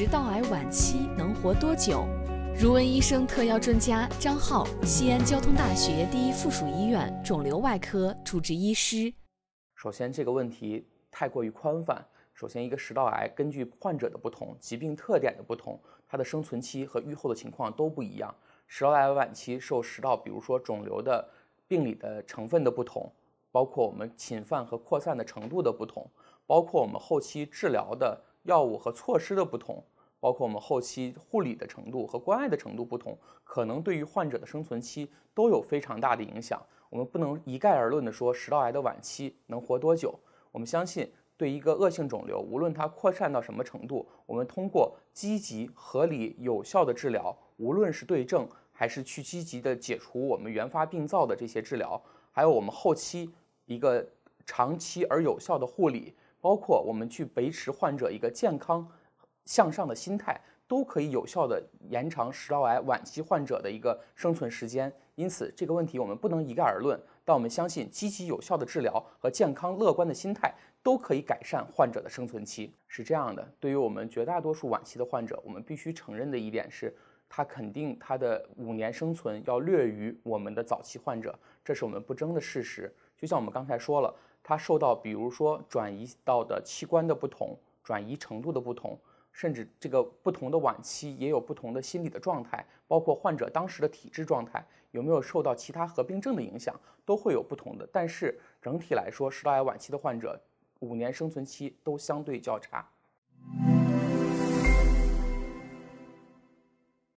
食道癌晚期能活多久？如文医生特邀专家张浩，西安交通大学第一附属医院肿瘤外科主治医师。首先，这个问题太过于宽泛。首先，一个食道癌根据患者的不同、疾病特点的不同，它的生存期和预后的情况都不一样。食道癌晚期受食道，比如说肿瘤的病理的成分的不同，包括我们侵犯和扩散的程度的不同，包括我们后期治疗的药物和措施的不同。包括我们后期护理的程度和关爱的程度不同，可能对于患者的生存期都有非常大的影响。我们不能一概而论的说食道癌的晚期能活多久。我们相信，对一个恶性肿瘤，无论它扩散到什么程度，我们通过积极、合理、有效的治疗，无论是对症还是去积极的解除我们原发病灶的这些治疗，还有我们后期一个长期而有效的护理，包括我们去维持患者一个健康。向上的心态都可以有效的延长食道癌晚期患者的一个生存时间，因此这个问题我们不能一概而论。但我们相信，积极有效的治疗和健康乐观的心态都可以改善患者的生存期。是这样的，对于我们绝大多数晚期的患者，我们必须承认的一点是，他肯定他的五年生存要略于我们的早期患者，这是我们不争的事实。就像我们刚才说了，他受到比如说转移到的器官的不同，转移程度的不同。甚至这个不同的晚期也有不同的心理的状态，包括患者当时的体质状态有没有受到其他合并症的影响，都会有不同的。但是整体来说，食道癌晚期的患者五年生存期都相对较差。